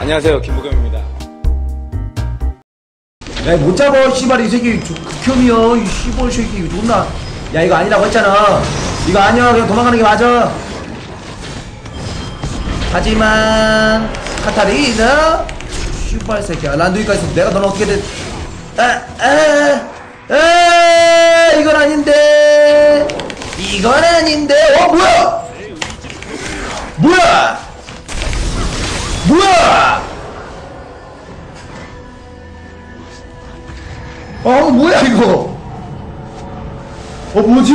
안녕하세요 김부겸입니다. 야, 못 잡아, 씨발, 이 새끼, 저 극혐이야, 이 씨발 새끼, 존나. 야, 이거 아니라고 했잖아. 이거 아니야, 그냥 도망가는 게 맞아. 하지만, 카타리나, 씨발 새끼야, 있으면 내가 너는 어떻게든, 아, 아, 아, 이건 아닌데. 이건 아닌데. 어? 뭐야? 뭐야? 어 뭐야 이거 어 뭐지?